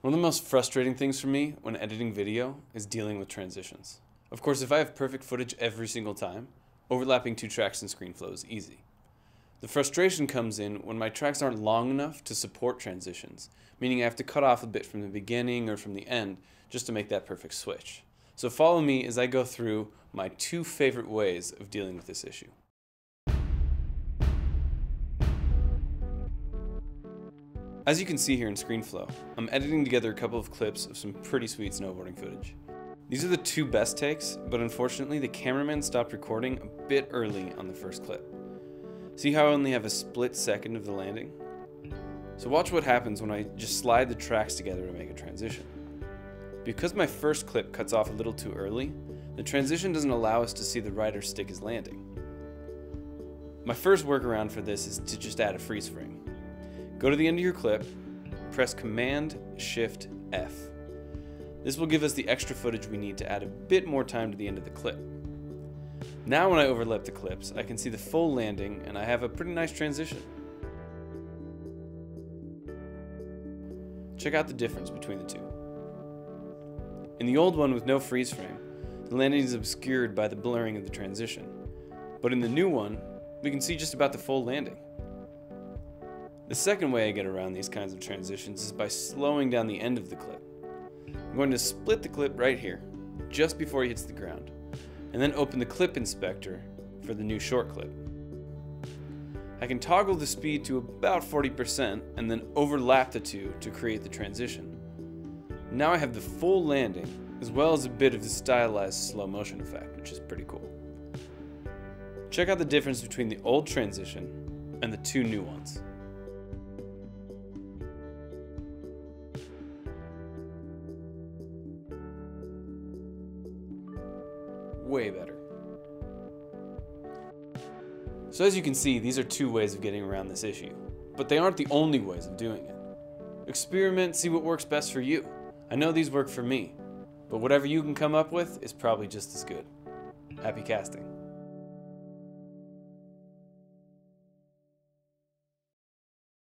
One of the most frustrating things for me when editing video is dealing with transitions. Of course, if I have perfect footage every single time, overlapping two tracks in ScreenFlow is easy. The frustration comes in when my tracks aren't long enough to support transitions, meaning I have to cut off a bit from the beginning or from the end just to make that perfect switch. So follow me as I go through my two favorite ways of dealing with this issue. As you can see here in ScreenFlow, I'm editing together a couple of clips of some pretty sweet snowboarding footage. These are the two best takes, but unfortunately the cameraman stopped recording a bit early on the first clip. See how I only have a split second of the landing? So watch what happens when I just slide the tracks together to make a transition. Because my first clip cuts off a little too early, the transition doesn't allow us to see the rider stick his landing. My first workaround for this is to just add a freeze frame. Go to the end of your clip, press Command Shift F. This will give us the extra footage we need to add a bit more time to the end of the clip. Now when I overlap the clips, I can see the full landing and I have a pretty nice transition. Check out the difference between the two. In the old one with no freeze frame, the landing is obscured by the blurring of the transition. But in the new one, we can see just about the full landing. The second way I get around these kinds of transitions is by slowing down the end of the clip. I'm going to split the clip right here, just before he hits the ground, and then open the clip inspector for the new short clip. I can toggle the speed to about 40% and then overlap the two to create the transition. Now I have the full landing, as well as a bit of the stylized slow motion effect, which is pretty cool. Check out the difference between the old transition and the two new ones. Way better. So as you can see, these are two ways of getting around this issue, but they aren't the only ways of doing it. Experiment, see what works best for you. I know these work for me, but whatever you can come up with is probably just as good. Happy casting.